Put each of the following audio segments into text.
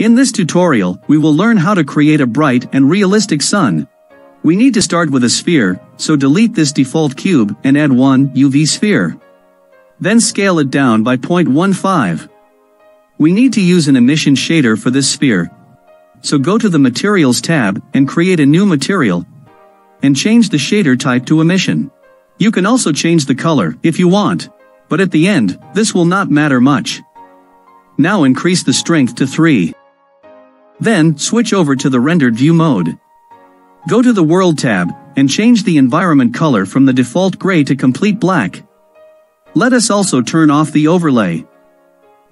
In this tutorial, we will learn how to create a bright and realistic sun. We need to start with a sphere, so delete this default cube and add one UV sphere. Then scale it down by 0.15. We need to use an emission shader for this sphere. So go to the Materials tab and create a new material. And change the shader type to emission. You can also change the color if you want. But at the end, this will not matter much. Now increase the strength to 3. Then, switch over to the rendered view mode. Go to the World tab, and change the environment color from the default gray to complete black. Let us also turn off the overlay.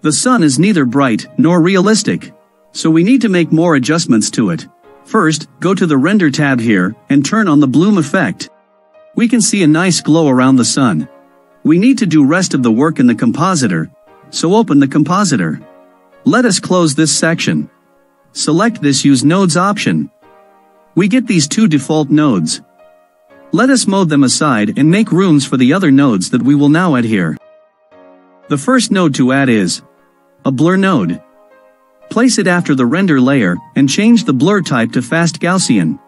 The sun is neither bright nor realistic, so we need to make more adjustments to it. First, go to the Render tab here, and turn on the bloom effect. We can see a nice glow around the sun. We need to do rest of the work in the compositor, so open the compositor. Let us close this section. Select this Use Nodes option. We get these two default nodes. Let us mode them aside and make rooms for the other nodes that we will now add here. The first node to add is a blur node. Place it after the render layer and change the blur type to fast Gaussian.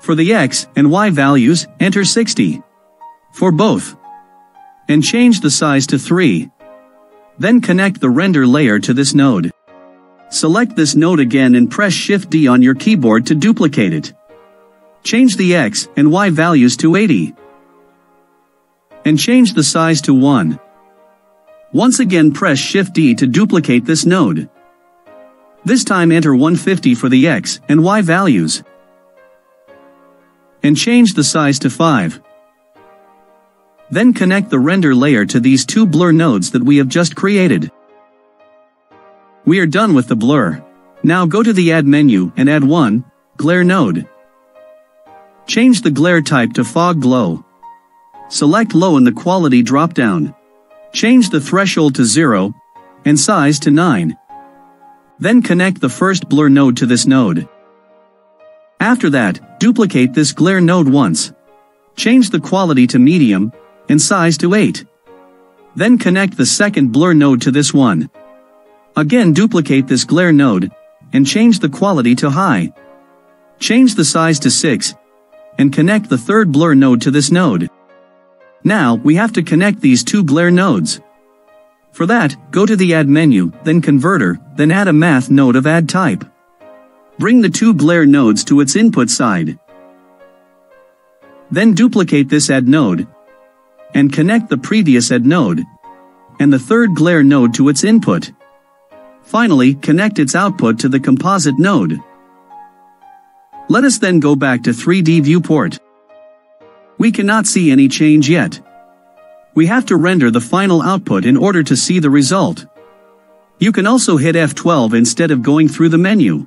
For the X and Y values, enter 60. For both. And change the size to 3. Then connect the render layer to this node. Select this node again and press Shift D on your keyboard to duplicate it. Change the X and Y values to 80. And change the size to 1. Once again press Shift D to duplicate this node. This time enter 150 for the X and Y values. And change the size to 5. Then connect the render layer to these two blur nodes that we have just created. We are done with the blur. Now go to the Add menu and add one, Glare node. Change the glare type to Fog Glow. Select Low in the Quality drop-down. Change the threshold to 0, and size to 9. Then connect the first blur node to this node. After that, duplicate this glare node once. Change the quality to medium, and size to 8. Then connect the second blur node to this one. Again duplicate this glare node, and change the quality to high. Change the size to 6, and connect the third blur node to this node. Now, we have to connect these two glare nodes. For that, go to the Add menu, then Converter, then add a math node of add type. Bring the two glare nodes to its input side. Then duplicate this add node, and connect the previous add node, and the third glare node to its input. Finally, connect its output to the composite node. Let us then go back to 3D viewport. We cannot see any change yet. We have to render the final output in order to see the result. You can also hit F12 instead of going through the menu.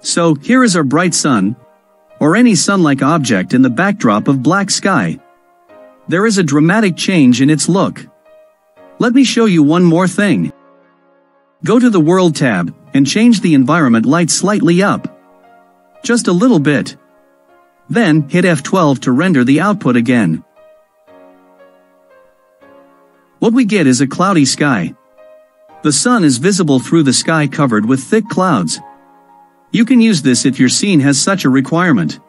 So, here is our bright sun, or any sun-like object in the backdrop of black sky. There is a dramatic change in its look. Let me show you one more thing. Go to the World tab, and change the environment light slightly up. Just a little bit. Then, hit F12 to render the output again. What we get is a cloudy sky. The sun is visible through the sky covered with thick clouds. You can use this if your scene has such a requirement.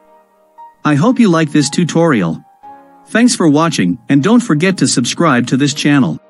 I hope you like this tutorial. Thanks for watching, and don't forget to subscribe to this channel.